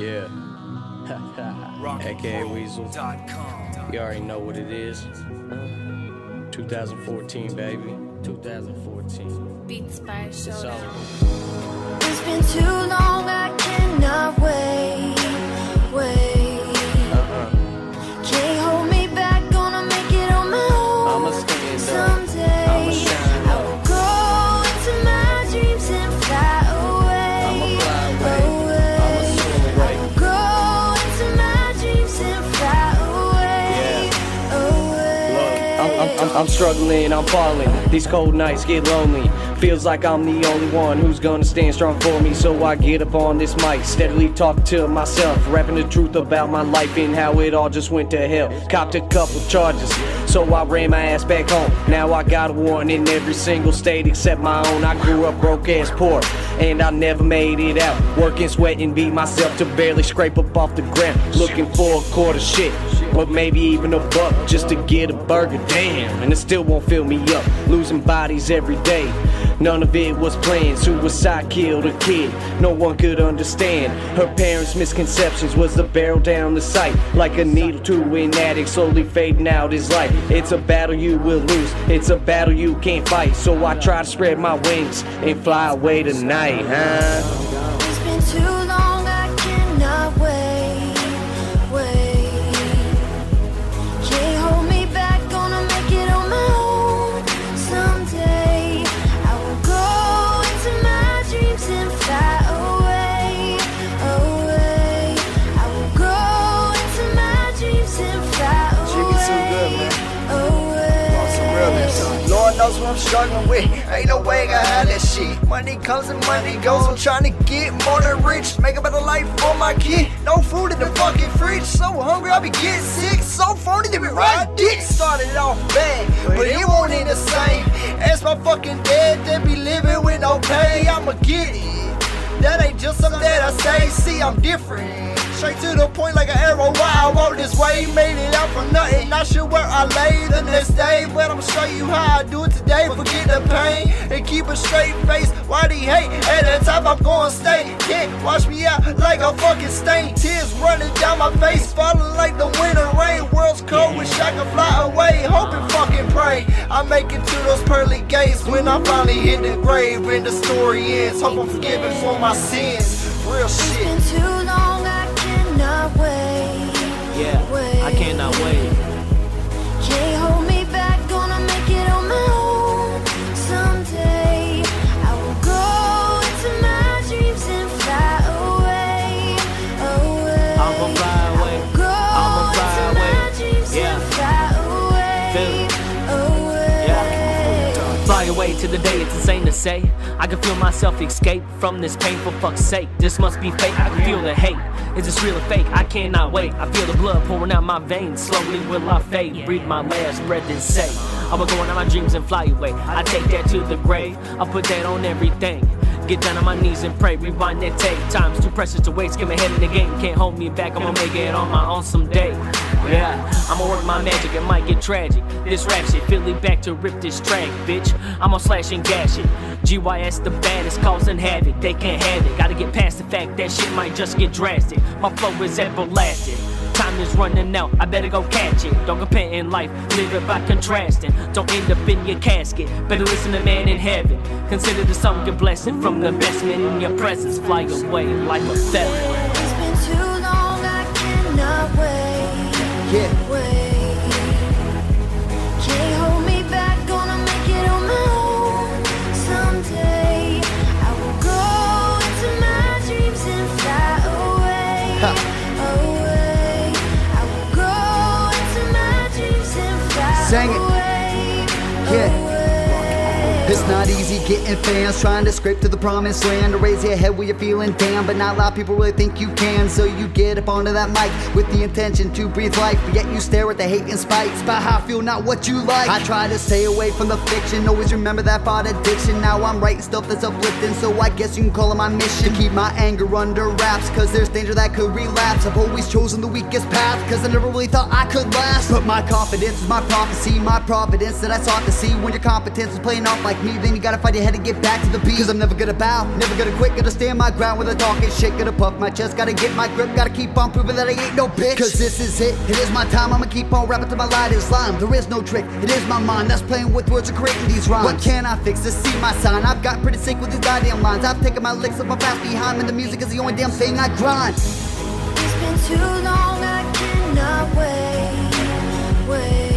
Yeah. AKA Weasel. You already know what it is. 2014, baby. 2014. Beats by It's Shoulder. over. It's been too long, I I'm, I'm, struggling, I'm falling. These cold nights get lonely. Feels like I'm the only one who's gonna stand strong for me. So I get up on this mic, steadily talk to myself, rapping the truth about my life and how it all just went to hell. Copped a couple charges, so I ran my ass back home. Now I got a warrant in every single state except my own. I grew up broke ass poor, and I never made it out. Working, sweating, beat myself to barely scrape up off the ground. Looking for a quarter shit, or maybe even a buck just to get a burger. Damn, and it still won't fill me up. Losing bodies every day. None of it was planned. Suicide killed a kid. No one could understand. Her parents' misconceptions was the barrel down the sight. Like a needle to an addict, slowly fading out his life. It's a battle you will lose. It's a battle you can't fight. So I try to spread my wings and fly away tonight, huh? Knows what I'm struggling with. Ain't no way I have that shit. Money comes and money goes. I'm trying to get more than rich. Make a better life for my kid. No food in the fucking fridge. So hungry, I be getting sick. So phony, they be right dick. Started off bad, but it won't ain't the same. As my fucking dad, they be living with no pay. I'ma get it. That ain't just something that I say. See, I'm different. Straight to the point like an arrow. Why I walk this way? Made it out from nothing. Not sure where I lay the next day. But I'ma show you how I do it today. Forget the pain and keep a straight face. Why you hate? At the top, I'm gonna stay. Can't wash me out like a fucking stain. Tears running down my face. Falling like the winter rain. World's cold. Wish I could fly away. Hope and fucking pray. I make it to those pearly gates when I finally hit the grave. And the story ends. Hope I'm forgiven for my sins. Real shit. To the day, it's insane to say. I can feel myself escape from this pain for fuck's sake. This must be fake, I can feel the hate. Is this real or fake? I cannot wait. I feel the blood pouring out my veins. Slowly will I fade. Breathe my last breath and say, I will go into my dreams and fly away. I take that to the grave. I put that on everything. Get down on my knees and pray, rewind that tape. Time's too precious to waste, get my head in the game. Can't hold me back, I'ma make it on my own someday. Yeah, I'ma work my magic, it might get tragic. This rap shit, Philly back to rip this track, bitch. I'ma slash and gash it. GYS the baddest, causing havoc, they can't have it. Gotta get past the fact that shit might just get drastic. My flow is everlasting. Time is running out, I better go catch it. Don't compare in life, live it by contrasting. Don't end up in your casket, better listen to man in heaven. Consider the song your blessing from the best man in your presence. Fly away like a feather. It's been too long, I cannot wait. Yeah. Not easy getting fans trying to scrape to the promised land to raise your head when you're feeling down, but not a lot of people really think you can. So you get up onto that mic with the intention to breathe life, but yet you stare at the hate and spite. About how I feel, not what you like. I try to stay away from the fiction, always remember that thought addiction. Now I'm writing stuff that's uplifting, so I guess you can call it my mission to keep my anger under wraps, cause there's danger that could relapse. I've always chosen the weakest path, cause I never really thought I could last. But my confidence is my prophecy, my providence that I sought to see when your competence was playing off like me then you gotta fight your head to get back to the beat. Cause I'm never gonna bow, never gonna quit, gonna stand my ground with a talking shit. Gonna puff my chest, gotta get my grip, gotta keep on proving that I ain't no bitch. Cause this is it, it is my time, I'ma keep on rapping till my light is lime. There is no trick, it is my mind that's playing with words and creating these rhymes. What can I fix to see my sign? I've got pretty sick with these goddamn lines. I've taken my licks up my fast behind, and the music is the only damn thing I grind. It's been too long, I cannot wait, wait.